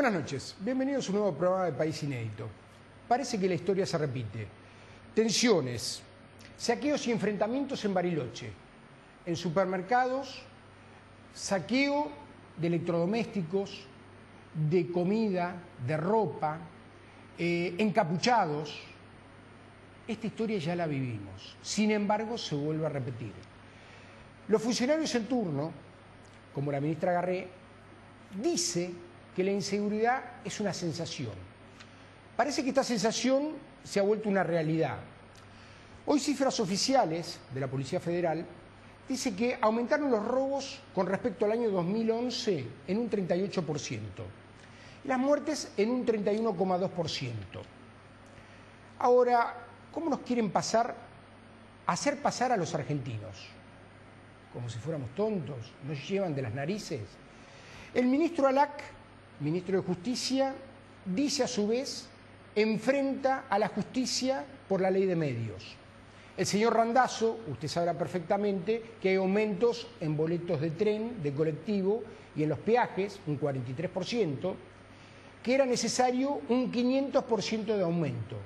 Buenas noches, bienvenidos a un nuevo programa de País Inédito. Parece que la historia se repite. Tensiones, saqueos y enfrentamientos en Bariloche, en supermercados, saqueo de electrodomésticos, de comida, de ropa, eh, encapuchados. Esta historia ya la vivimos, sin embargo se vuelve a repetir. Los funcionarios en turno, como la ministra Garré, dice que la inseguridad es una sensación. Parece que esta sensación se ha vuelto una realidad. Hoy cifras oficiales de la Policía Federal dice que aumentaron los robos con respecto al año 2011 en un 38% y las muertes en un 31,2%. Ahora, ¿cómo nos quieren pasar, hacer pasar a los argentinos? Como si fuéramos tontos, nos llevan de las narices. El ministro Alac, ministro de Justicia, dice a su vez, enfrenta a la justicia por la ley de medios. El señor Randazzo, usted sabrá perfectamente que hay aumentos en boletos de tren, de colectivo y en los peajes, un 43%, que era necesario un 500% de aumento.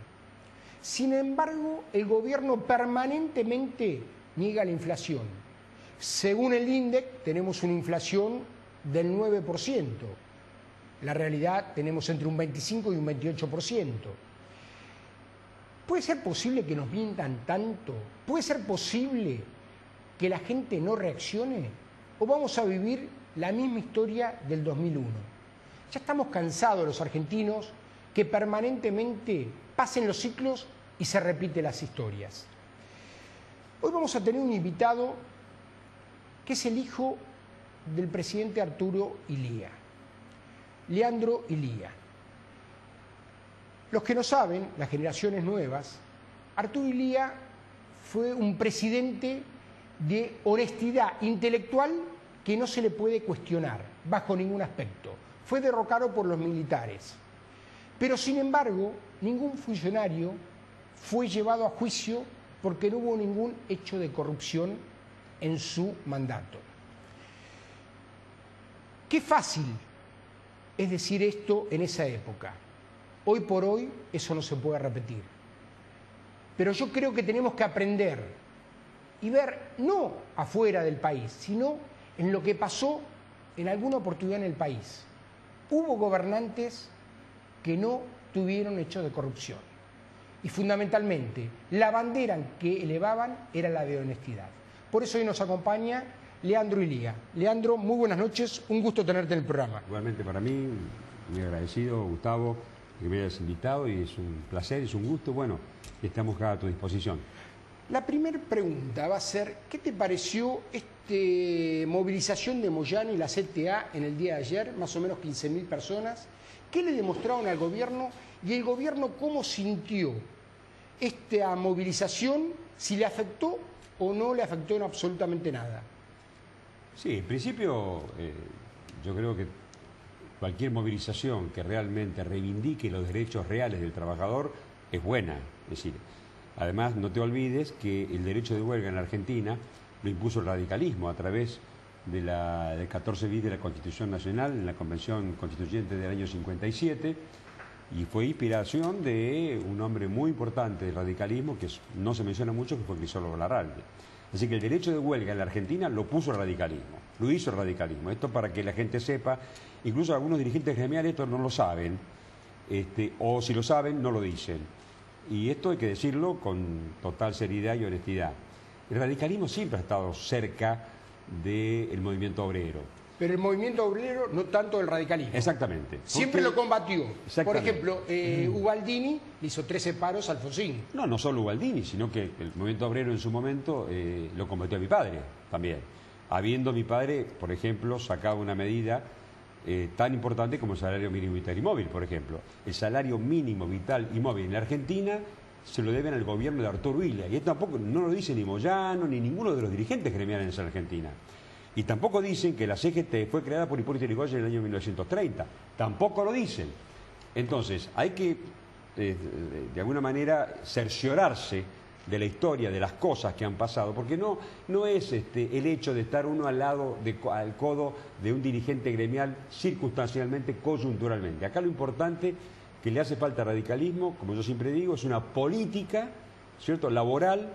Sin embargo, el gobierno permanentemente niega la inflación. Según el INDEC, tenemos una inflación del 9%. La realidad tenemos entre un 25 y un 28%. ¿Puede ser posible que nos mientan tanto? ¿Puede ser posible que la gente no reaccione? ¿O vamos a vivir la misma historia del 2001? Ya estamos cansados los argentinos que permanentemente pasen los ciclos y se repiten las historias. Hoy vamos a tener un invitado que es el hijo del presidente Arturo Ilía, Leandro Ilía. Los que no saben, las generaciones nuevas, Arturo Ilía fue un presidente de honestidad intelectual que no se le puede cuestionar bajo ningún aspecto. Fue derrocado por los militares. Pero sin embargo, ningún funcionario fue llevado a juicio porque no hubo ningún hecho de corrupción en su mandato. Qué fácil es decir esto en esa época. Hoy por hoy eso no se puede repetir. Pero yo creo que tenemos que aprender y ver no afuera del país, sino en lo que pasó en alguna oportunidad en el país. Hubo gobernantes que no tuvieron hechos de corrupción. Y fundamentalmente, la bandera que elevaban era la de honestidad. Por eso hoy nos acompaña Leandro Ilía. Leandro, muy buenas noches, un gusto tenerte en el programa. Igualmente para mí, muy agradecido, Gustavo, que me hayas invitado y es un placer, es un gusto. Bueno, estamos acá a tu disposición. La primera pregunta va a ser, ¿qué te pareció esta movilización de Moyano y la CTA en el día de ayer, más o menos 15.000 personas? ¿Qué le demostraron al gobierno y el gobierno cómo sintió esta movilización, si le afectó o no le afectó en absolutamente nada? Sí, en principio eh, yo creo que cualquier movilización que realmente reivindique los derechos reales del trabajador es buena. Es decir, además no te olvides que el derecho de huelga en la Argentina lo impuso el radicalismo a través de la, del 14 bis de la Constitución Nacional en la Convención Constituyente del año 57 y fue inspiración de un hombre muy importante del radicalismo que no se menciona mucho, que fue Crisólogo Larralde. Así que el derecho de huelga en la Argentina lo puso el radicalismo, lo hizo el radicalismo. Esto para que la gente sepa, incluso algunos dirigentes gremiales esto no lo saben, este, o si lo saben, no lo dicen. Y esto hay que decirlo con total seriedad y honestidad. El radicalismo siempre ha estado cerca del movimiento obrero. Pero el movimiento obrero no tanto el radicalismo. Exactamente. Siempre lo combatió. Por ejemplo, eh, Ubaldini le hizo 13 paros a Alfonsín. No, no solo Ubaldini, sino que el movimiento obrero en su momento eh, lo combatió a mi padre también. Habiendo mi padre, por ejemplo, sacado una medida eh, tan importante como el salario mínimo vital y móvil, por ejemplo. El salario mínimo vital y móvil en la Argentina se lo deben al gobierno de Arturo Villa. Y esto tampoco no lo dice ni Moyano ni ninguno de los dirigentes gremiales en Argentina. Y tampoco dicen que la CGT fue creada por Hipólito Yrigoyen en el año 1930. Tampoco lo dicen. Entonces, hay que, eh, de alguna manera, cerciorarse de la historia, de las cosas que han pasado, porque no, no es este, el hecho de estar uno al lado, de, al codo de un dirigente gremial circunstancialmente, coyunturalmente. Acá lo importante que le hace falta radicalismo, como yo siempre digo, es una política, ¿cierto?, laboral,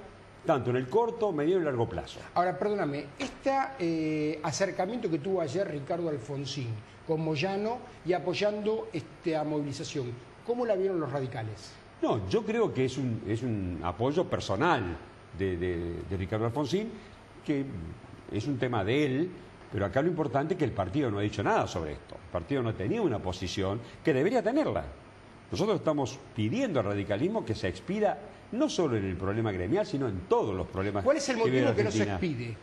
tanto en el corto, medio y largo plazo. Ahora, perdóname, este eh, acercamiento que tuvo ayer Ricardo Alfonsín con Moyano y apoyando esta movilización, ¿cómo la vieron los radicales? No, yo creo que es un, es un apoyo personal de, Ricardo Alfonsín, que es un tema de él, pero acá lo importante es que el partido no ha dicho nada sobre esto. El partido no tenía una posición que debería tenerla. Nosotros estamos pidiendo al radicalismo que se expida no solo en el problema gremial, sino en todos los problemas. ¿Cuál es el motivo que no se expide?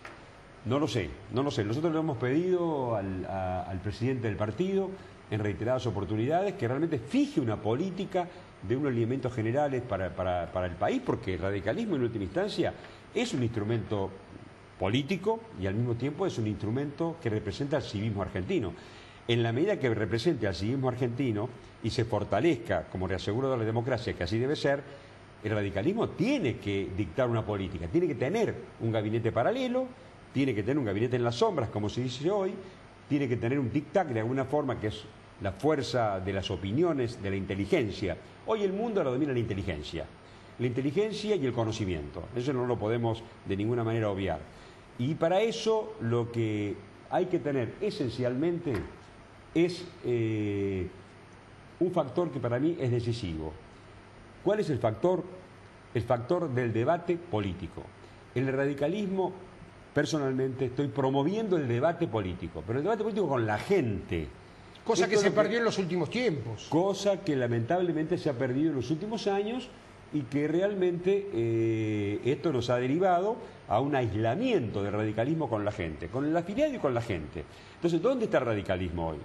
No lo sé, no lo sé. Nosotros le hemos pedido al presidente del partido en reiteradas oportunidades que realmente fije una política de unos elementos generales para, para, el país, porque el radicalismo en última instancia es un instrumento político y al mismo tiempo es un instrumento que representa al civismo argentino. En la medida que represente al civismo argentino y se fortalezca como reaseguro de la democracia, que así debe ser, el radicalismo tiene que dictar una política, tiene que tener un gabinete paralelo, tiene que tener un gabinete en las sombras, como se dice hoy, tiene que tener un tic-tac de alguna forma que es la fuerza de las opiniones, de la inteligencia. Hoy el mundo lo domina la inteligencia, la inteligencia y el conocimiento. Eso no lo podemos de ninguna manera obviar. Y para eso lo que hay que tener esencialmente es eh, un factor que para mí es decisivo. ¿Cuál es el factor? El factor del debate político. El radicalismo, personalmente, estoy promoviendo el debate político, pero el debate político con la gente Cosa que se perdió en los últimos tiempos. Cosa que lamentablemente se ha perdido en los últimos años y que realmente eh, esto nos ha derivado a un aislamiento del radicalismo con la gente, con el afiliado y con la gente. Entonces, ¿dónde está el radicalismo hoy?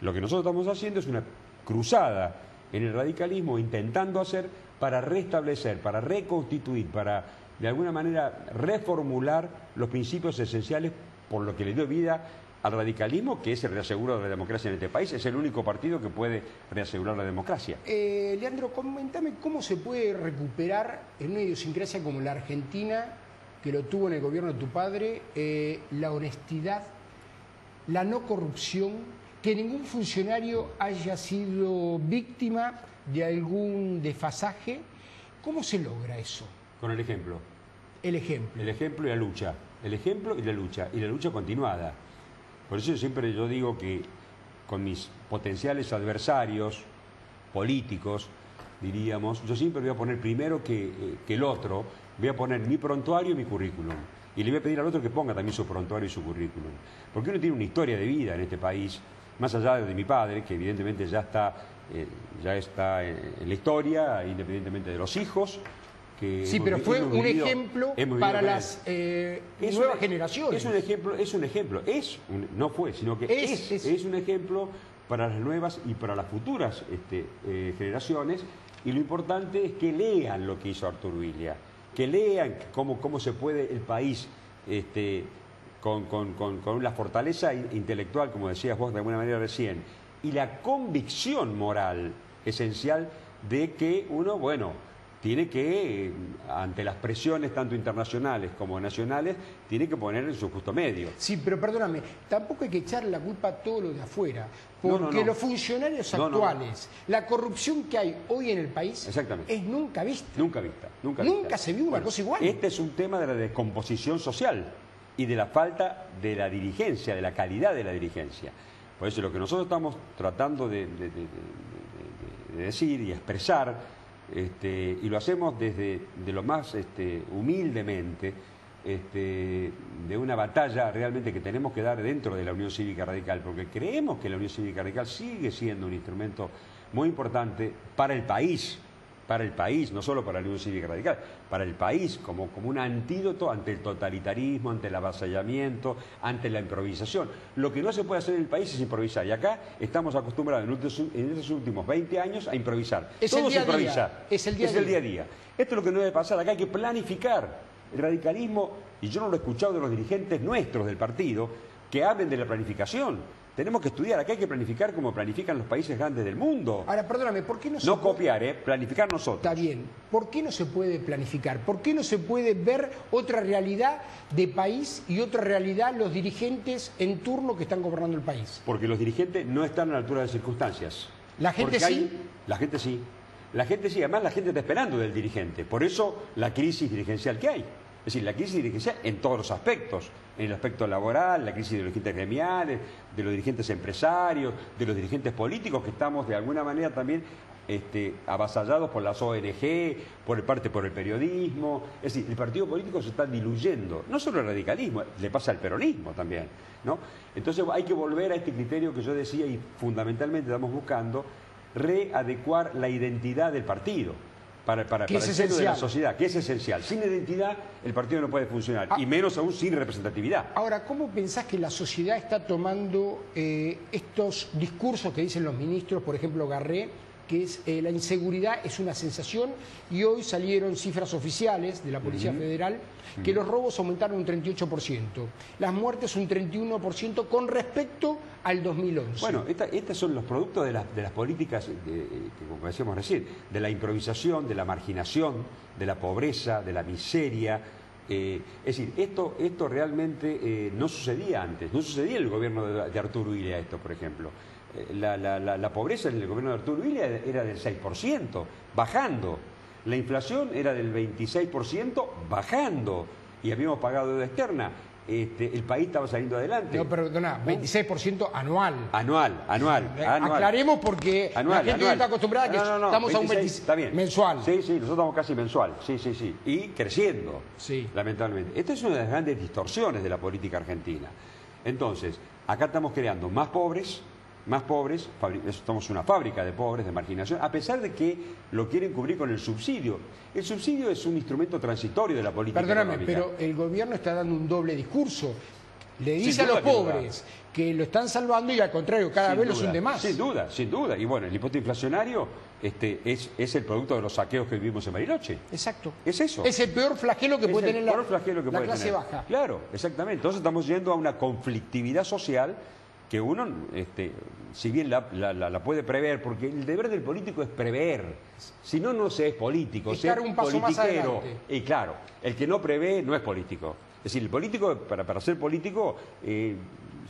Lo que nosotros estamos haciendo es una cruzada en el radicalismo, intentando hacer para restablecer, para reconstituir, para de alguna manera reformular los principios esenciales por lo que le dio vida al radicalismo, que es el reaseguro de la democracia en este país. Es el único partido que puede reasegurar la democracia. Eh, Leandro, comentame cómo se puede recuperar en una idiosincrasia como la Argentina, que lo tuvo en el gobierno de tu padre, eh, la honestidad, la no corrupción, que ningún funcionario haya sido víctima de algún desfasaje. ¿Cómo se logra eso? Con el ejemplo. El ejemplo. El ejemplo y la lucha. El ejemplo y la lucha. Y la lucha continuada. Por eso siempre yo digo que con mis potenciales adversarios políticos, diríamos, yo siempre voy a poner primero que, eh, que, el otro, voy a poner mi prontuario y mi currículum. Y le voy a pedir al otro que ponga también su prontuario y su currículum. Porque uno tiene una historia de vida en este país, más allá de mi padre, que evidentemente ya está, eh, ya está en la historia, independientemente de los hijos, sí, pero fue un ejemplo para las eh, nuevas generaciones. Es un ejemplo, es un ejemplo, es no fue, sino que es, es, un ejemplo para las nuevas y para las futuras este, eh, generaciones. Y lo importante es que lean lo que hizo Arturo Villa, que lean cómo, cómo se puede el país este, con, con, con la fortaleza intelectual, como decías vos de alguna manera recién, y la convicción moral esencial de que uno, bueno, tiene que, ante las presiones tanto internacionales como nacionales, tiene que poner en su justo medio. Sí, pero perdóname, tampoco hay que echar la culpa a todo lo de afuera, porque los funcionarios actuales, la corrupción que hay hoy en el país es nunca vista. Nunca vista, nunca, nunca se vio una cosa igual. Este es un tema de la descomposición social y de la falta de la dirigencia, de la calidad de la dirigencia. Por eso lo que nosotros estamos tratando de decir y expresar este, y lo hacemos desde de lo más este, humildemente, este, de una batalla realmente que tenemos que dar dentro de la Unión Cívica Radical, porque creemos que la Unión Cívica Radical sigue siendo un instrumento muy importante para el país, para el país, no solo para la Unión Cívica Radical, para el país como, como un antídoto ante el totalitarismo, ante el avasallamiento, ante la improvisación. Lo que no se puede hacer en el país es improvisar. Y acá estamos acostumbrados en, estos últimos 20 años a improvisar. Es Todo el día se improvisa. Es el día, es el día a día. Esto es lo que no debe pasar. Acá hay que planificar. El radicalismo, y yo no lo he escuchado de los dirigentes nuestros del partido, que hablen de la planificación. Tenemos que estudiar, acá hay que planificar como planifican los países grandes del mundo. Ahora, perdóname, ¿por qué no se No puede- copiar, ¿eh? planificar nosotros. Está bien. ¿Por qué no se puede planificar? ¿Por qué no se puede ver otra realidad de país y otra realidad los dirigentes en turno que están gobernando el país? Porque los dirigentes no están a la altura de las circunstancias. La gente Porque hay- sí. La gente sí. La gente sí, además la gente está esperando del dirigente. Por eso la crisis dirigencial que hay. Es decir, la crisis dirigencial en todos los aspectos. En el aspecto laboral, la crisis de los dirigentes gremiales, de los dirigentes empresarios, de los dirigentes políticos que estamos de alguna manera también este, avasallados por las ONG, por el parte por el periodismo. Es decir, el partido político se está diluyendo. No solo el radicalismo, le pasa al peronismo también. ¿no? Entonces hay que volver a este criterio que yo decía y fundamentalmente estamos buscando, readecuar la identidad del partido. Para, para, Que para es el de la sociedad, que es esencial. Sin identidad el partido no puede funcionar, Ah. y menos aún sin representatividad. Ahora, ¿cómo pensás que la sociedad está tomando eh, estos discursos que dicen los ministros, por ejemplo Garré, que es eh, la inseguridad es una sensación y hoy salieron cifras oficiales de la Policía Federal que los robos aumentaron un 38%, las muertes un 31% con respecto al 2011. Bueno, esta- estos son los productos de, las- de las políticas, de- que como decíamos recién, de la improvisación, de la marginación, de la pobreza, de la miseria. eh, es decir, esto, esto realmente eh, no sucedía antes, no sucedía en el gobierno de, de Arturo Illia esto, por ejemplo. Eh, la, la- la- la pobreza en el gobierno de Arturo Illia era del 6%, bajando. La inflación era del 26%, bajando. Y habíamos pagado deuda externa. Este, el país estaba saliendo adelante. no, perdona, 26% anual. Anual, anual, Eh, anual. Aclaremos porque Anual, la gente no anual. está acostumbrada a que No, no, no, estamos a un 26, 26 está bien. mensual. Sí, sí, nosotros estamos casi mensual, sí, sí, sí. Y creciendo, Sí. lamentablemente. Esta es una de las grandes distorsiones de la política argentina. Entonces, acá estamos creando más pobres, más pobres, somos una fábrica de pobres, de marginación, a pesar de que lo quieren cubrir con el subsidio. El subsidio es un instrumento transitorio de la política Perdóname, económica. pero el gobierno está dando un doble discurso. Le dice a los pobres que lo están salvando y al contrario, cada Sin vez los duda, hunde más. Sin duda, sin duda. Y bueno, el impuesto inflacionario este, es, es el producto de los saqueos que vivimos en Bariloche. Exacto. Es eso. Es el peor flagelo que Es puede el tener la, peor flagelo que la puede clase tener. baja. Claro, exactamente. Entonces estamos yendo a una conflictividad social que uno, este, si bien la, la- puede prever, porque el deber del político es prever. Si no, no se es político, se es un paso más politiquero. Y claro, el que no prevé no es político. Es decir, el político, para, para ser político, eh,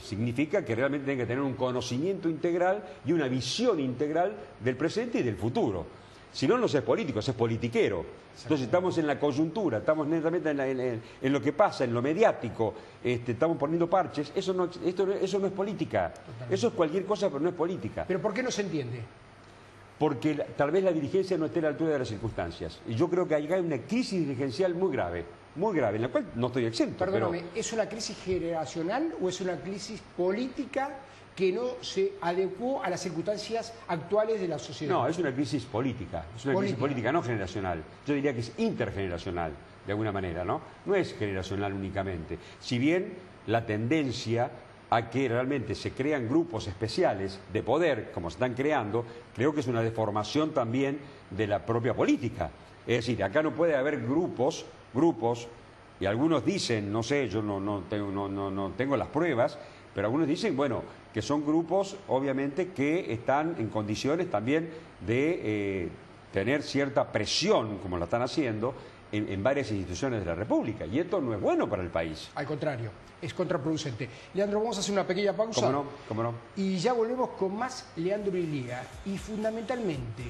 significa que realmente tiene que tener un conocimiento integral y una visión integral del presente y del futuro. Si no, no se es político, se es politiquero. Entonces estamos en la coyuntura, estamos netamente en, la- en- lo que pasa, en lo mediático, este, estamos poniendo parches. Eso no, esto eso no es política. Eso es cualquier cosa, pero no es política. Pero ¿por qué no se entiende? Porque la- tal vez la dirigencia no esté a la altura de las circunstancias. Y yo creo que ahí hay una crisis dirigencial muy grave, muy grave, en la cual no estoy exento. pero- Perdóname, ¿es una crisis generacional o es una crisis política que no se adecuó a las circunstancias actuales de la sociedad? No, es una crisis política, es una crisis Política. no generacional. Yo diría que es intergeneracional, de alguna manera, ¿no? No es generacional únicamente. Si bien la tendencia a que realmente se crean grupos especiales de poder, como se están creando, creo que es una deformación también de la propia política. Es decir, acá no puede haber grupos, grupos, y algunos dicen, no sé, yo no, no, tengo, no, no, no tengo las pruebas, pero algunos dicen, bueno, que son grupos, obviamente, que están en condiciones también de eh, tener cierta presión, como la están haciendo, en, en varias instituciones de la República. Y esto no es bueno para el país. Al contrario, es contraproducente. Leandro, vamos a hacer una pequeña pausa. ¿Cómo no? ¿Cómo no? Y ya volvemos con más Leandro Ilía. Y fundamentalmente,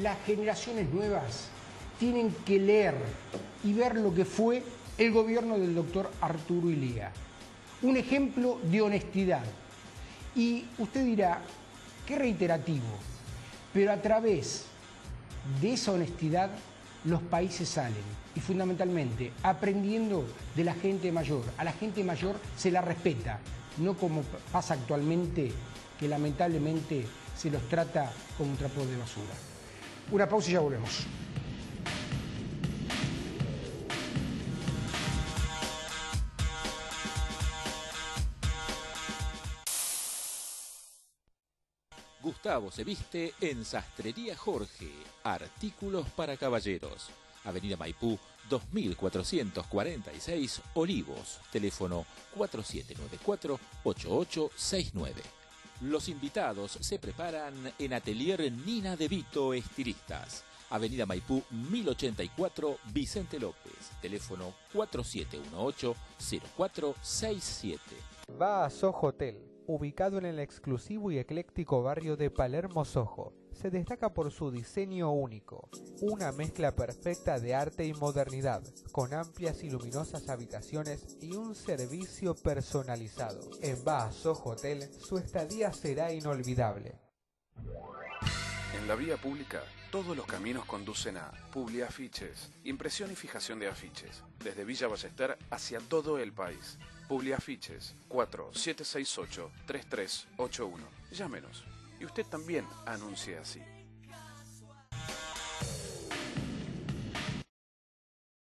las generaciones nuevas tienen que leer y ver lo que fue el gobierno del doctor Arturo Ilía. Un ejemplo de honestidad. Y usted dirá, qué reiterativo, pero a través de esa honestidad los países salen y fundamentalmente aprendiendo de la gente mayor. A la gente mayor se la respeta, no como pasa actualmente que lamentablemente se los trata como un trapo de basura. Una pausa y ya volvemos. Gustavo se viste en Sastrería Jorge, artículos para caballeros. Avenida Maipú 2446 Olivos, teléfono 4794-8869. Los invitados se preparan en Atelier Nina de Vito Estilistas. Avenida Maipú 1084 Vicente López, teléfono 4718-0467. Va a Soho Hotel, ubicado en el exclusivo y ecléctico barrio de Palermo Soho se destaca por su diseño único, una mezcla perfecta de arte y modernidad, con amplias y luminosas habitaciones y un servicio personalizado. En Basso Hotel, su estadía será inolvidable. La vía pública, todos los caminos conducen a Publiafiches, impresión y fijación de afiches, desde Villa Ballester hacia todo el país. Publiafiches 4768 3381. Llámenos y usted también anuncie así.